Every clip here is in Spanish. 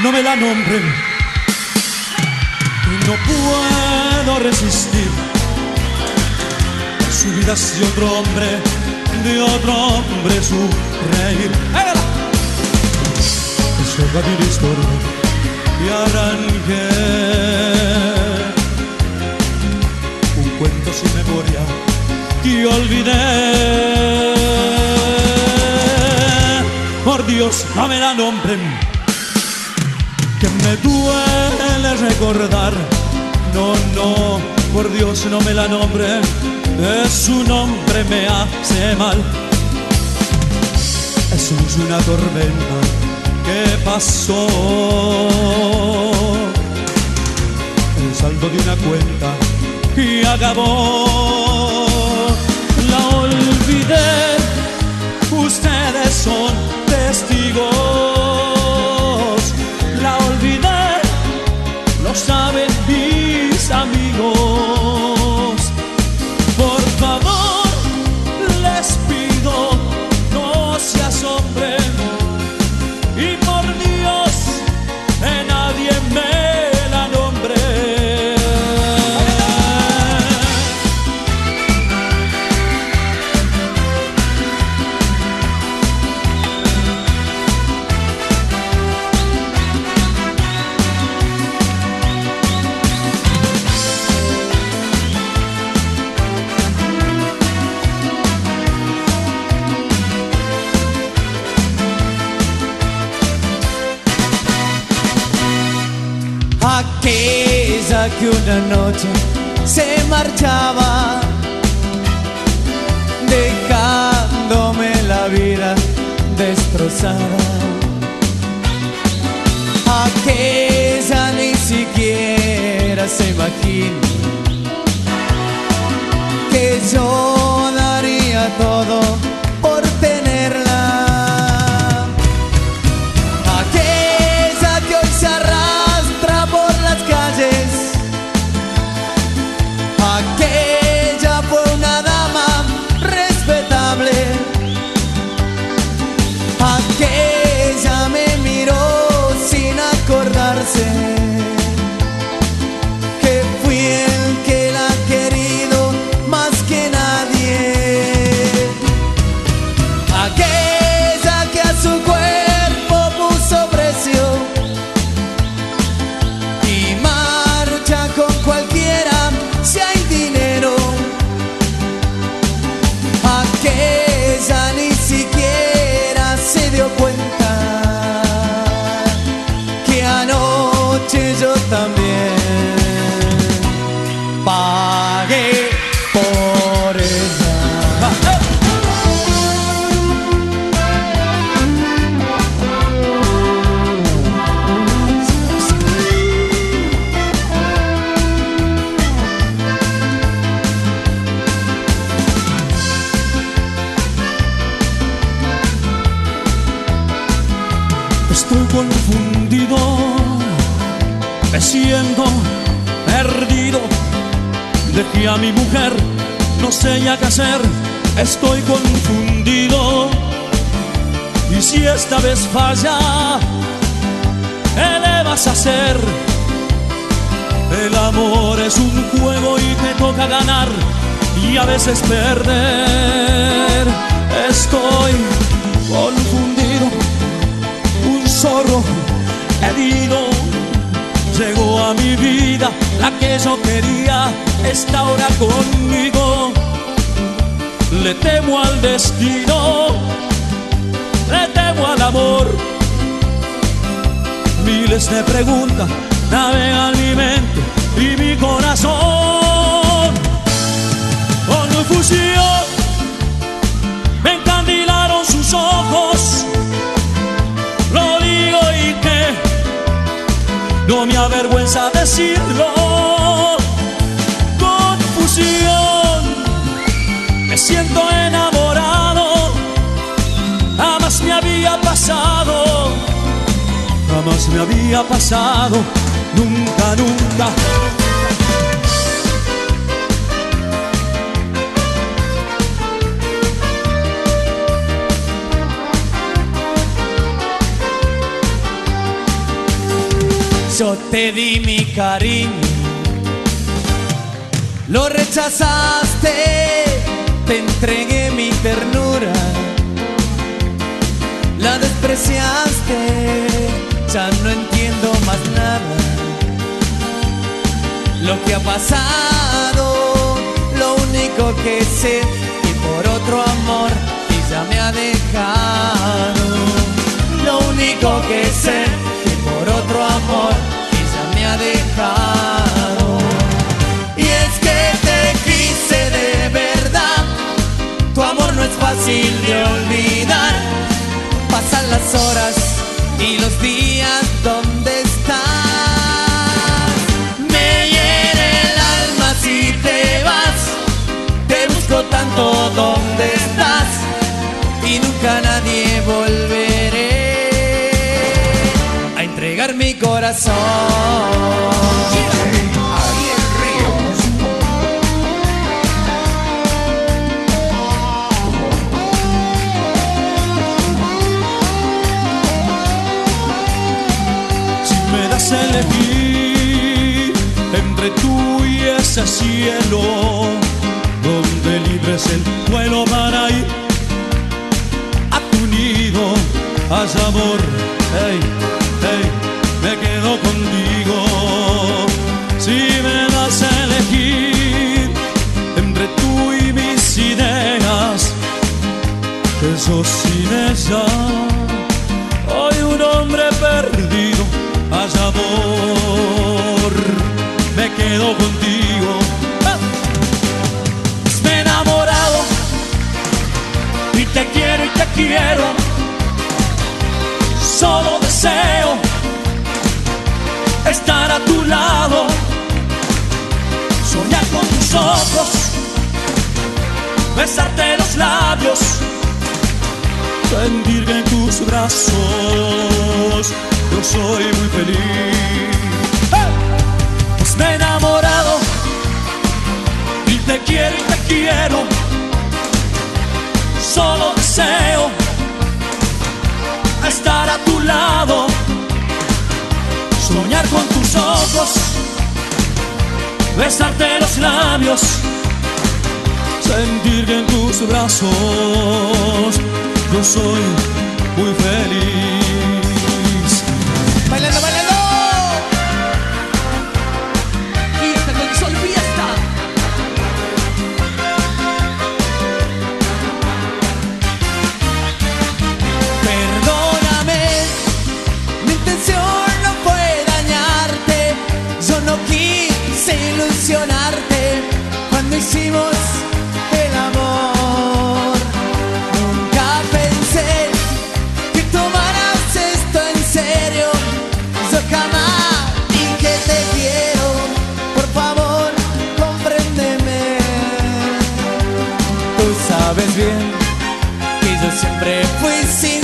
No me la nombren. No puedo resistir su vida de otro hombre, de otro hombre su reír. Es mi historia y arranqué un cuento sin memoria que olvidé. Dios, no me la nombren, que me duele recordar. No, no, por Dios, no me la nombren, su nombre me hace mal. Eso es una tormenta que pasó. El saldo de una cuenta y acabó. Que una noche se marchaba, dejándome la vida destrozada. Aquella ni siquiera se imagina que yo daría todo Dejé a mi mujer, no sé ya qué hacer, estoy confundido. Y si esta vez falla, ¿qué le vas a hacer? El amor es un juego y te toca ganar y a veces perder. Estoy confundido, un zorro herido llegó a mi vida, la que yo quería está ahora conmigo. Le temo al destino, le temo al amor. Miles de preguntas navegan mi mente y mi corazón. Con fusión no me avergüenza decirlo. Me siento enamorado, jamás me había pasado, jamás me había pasado, nunca, nunca. Yo te di mi cariño, lo rechazaste, te entregué mi ternura, la despreciaste, ya no entiendo más nada. Lo que ha pasado, lo único que sé, que por otro amor ella me ha dejado. Lo único que sé, de olvidar. Pasan las horas y los días, ¿dónde estás? Me hiere el alma si te vas, te busco tanto, ¿dónde estás? Y nunca nadie volveré a entregar mi corazón. A elegir entre tú y ese cielo, donde libres el vuelo para ir a tu nido, haz amor, hey, hey, me quedo contigo. Si me das a elegir entre tú y mis ideas, eso sin ella. Hoy un hombre perdido, te quiero y te quiero. Solo deseo estar a tu lado, soñar con tus ojos, besarte los labios sentir que en tus brazos yo soy muy feliz. Pues me he enamorado y te quiero y te quiero. Solo deseo estar a tu lado, soñar con tus ojos, besarte los labios sentir en tus brazos yo soy muy feliz. ¡Bailando, bailando! Cuando hicimos el amor. Nunca pensé que tomaras esto en serio. Yo jamás dije te quiero. Por favor, compréndeme. Tú sabes bien que yo siempre fui sincero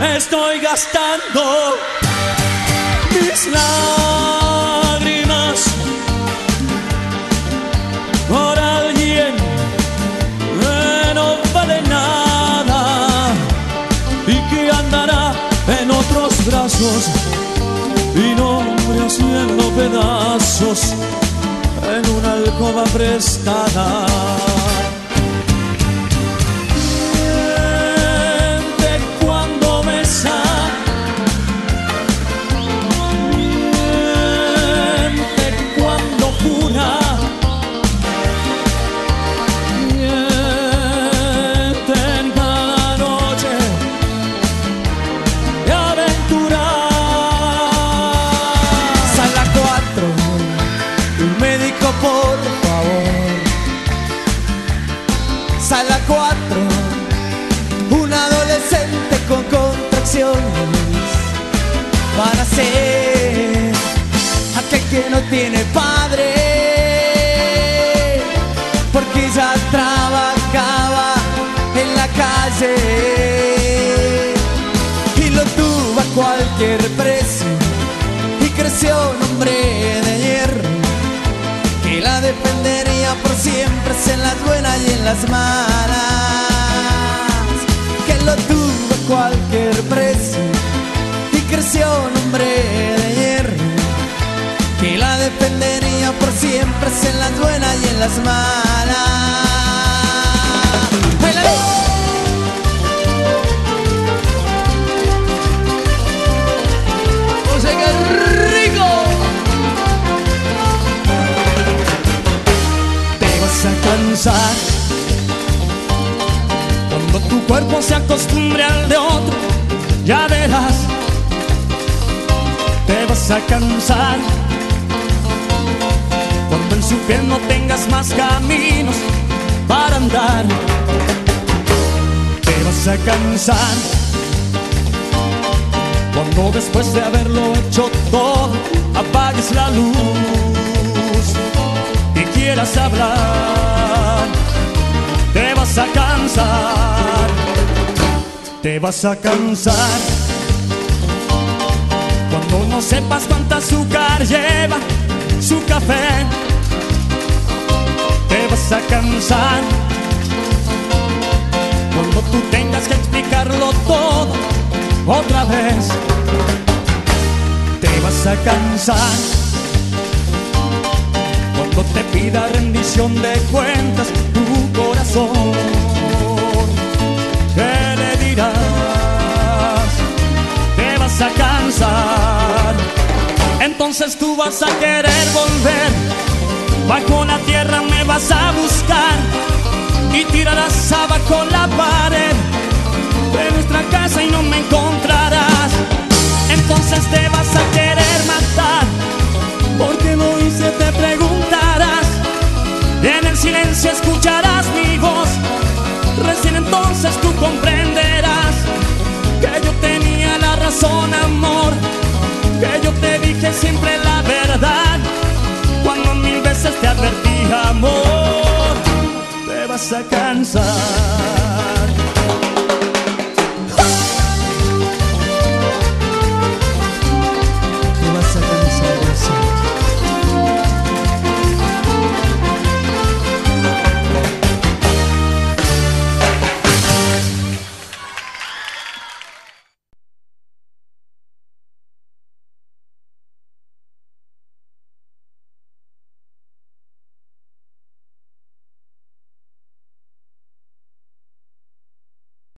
Estoy gastando mis lágrimas por alguien que no vale nada y que andará en otros brazos y no haciendo pedazos en una alcoba prestada. ser aquel que no tiene padre, porque ya trabajaba en la calle y lo tuvo a cualquier precio y creció un hombre de hierro que la defendería por siempre en las buenas y en las malas, que lo tuvo a cualquier precio y creció por siempre en las buenas y en las malas ¡Bailalo! José, qué rico. te vas a cansar Cuando tu cuerpo se acostumbre al de otro Ya verás Te vas a cansar su no tengas más caminos para andar Te vas a cansar Cuando después de haberlo hecho todo Apagues la luz y quieras hablar, te vas a cansar, te vas a cansar. Cuando no sepas cuánta azúcar lleva su café, a cansar. Cuando tú tengas que explicarlo todo otra vez, te vas a cansar cuando te pida rendición de cuentas tu corazón. ¿Qué le dirás? Te vas a cansar. Entonces tú vas a querer volver. Bajo la tierra me vas a buscar y tirarás abajo la pared de nuestra casa y no me encontrarás. Entonces te vas a querer matar. ¿Por qué lo hice? Te preguntarás. En el silencio escucharás mi voz. Recién entonces tú comprenderás que yo tenía la razón, amor. Que yo te dije siempre la te advertí, amor, te vas a cansar.